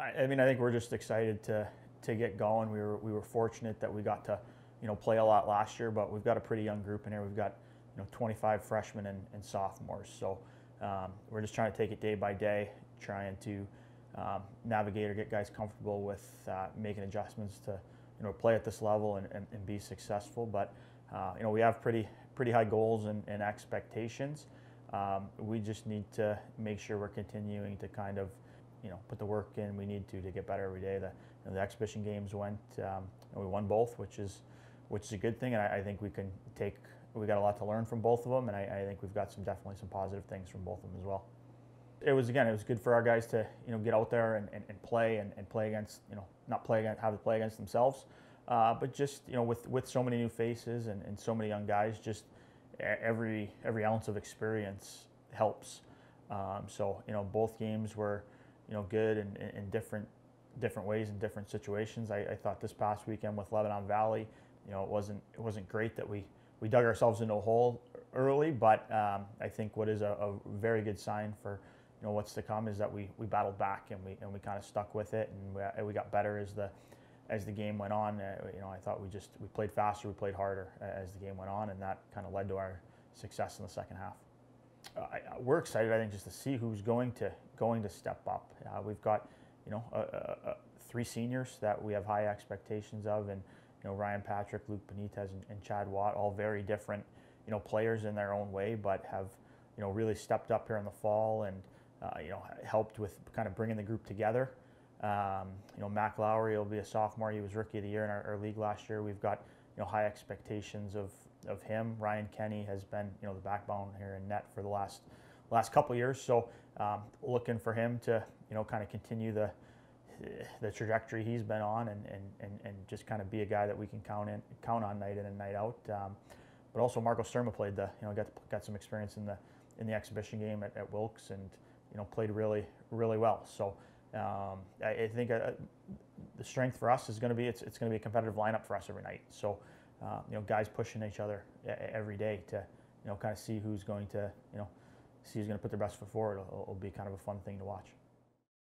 I, I mean, I think we're just excited to to get going. We were we were fortunate that we got to you know play a lot last year, but we've got a pretty young group in here. We've got you know 25 freshmen and, and sophomores, so um, we're just trying to take it day by day, trying to um, navigate or get guys comfortable with uh, making adjustments to you know play at this level and, and, and be successful. But uh, you know we have pretty pretty high goals and, and expectations. Um, we just need to make sure we're continuing to kind of you know put the work in we need to to get better every day. The, you know, the exhibition games went um, and we won both, which is which is a good thing, and I, I, think we can take we got a lot to learn from both of them, and I, I think we've got some definitely some positive things from both of them as well it was again, it was good for our guys to you know get out there and, and, and play and, and, play against you know not play against have to play against themselves, uh, but just you know with with so many new faces and, and so many young guys, just every every ounce of experience helps. Um, so you know both games were you know good in, in different different ways in different situations. I, I thought this past weekend with Lebanon Valley, you know it wasn't it wasn't great that we we dug ourselves into a hole early, but um, I think what is a, a very good sign for you know what's to come is that we, we battled back and we and we kind of stuck with it and we, we got better as the as the game went on. Uh, you know, I thought we just we played faster, we played harder as the game went on, and that kind of led to our success in the second half. Uh, we're excited, I think, just to see who's going to going to step up. Uh, we've got you know three seniors that we have high expectations of, and you know Ryan Patrick, Luke Benitez, and, and Chad Watt, all very different you know players in their own way, but have you know really stepped up here in the fall and uh, you know, helped with kind of bringing the group together. Um, you know, Mac Lowry will be a sophomore. He was rookie of the year in our, our, league last year. We've got you know high expectations of of him. Ryan Kenny has been you know the backbone here in net for the last last couple years. So um, looking for him to you know kind of continue the the trajectory he's been on and, and, and, and just kind of be a guy that we can count in count on night in and night out. Um, but also Marco Sturma played the you know got got some experience in the in the exhibition game at, at Wilkes and you know, played really, really well. So um, I, I, think uh, the strength for us is going to be it's, it's going to be a competitive lineup for us every night. So uh, you know, guys pushing each other every day to you know kind of see who's going to you know see who's going to put their best foot forward. It'll, it'll be kind of a fun thing to watch.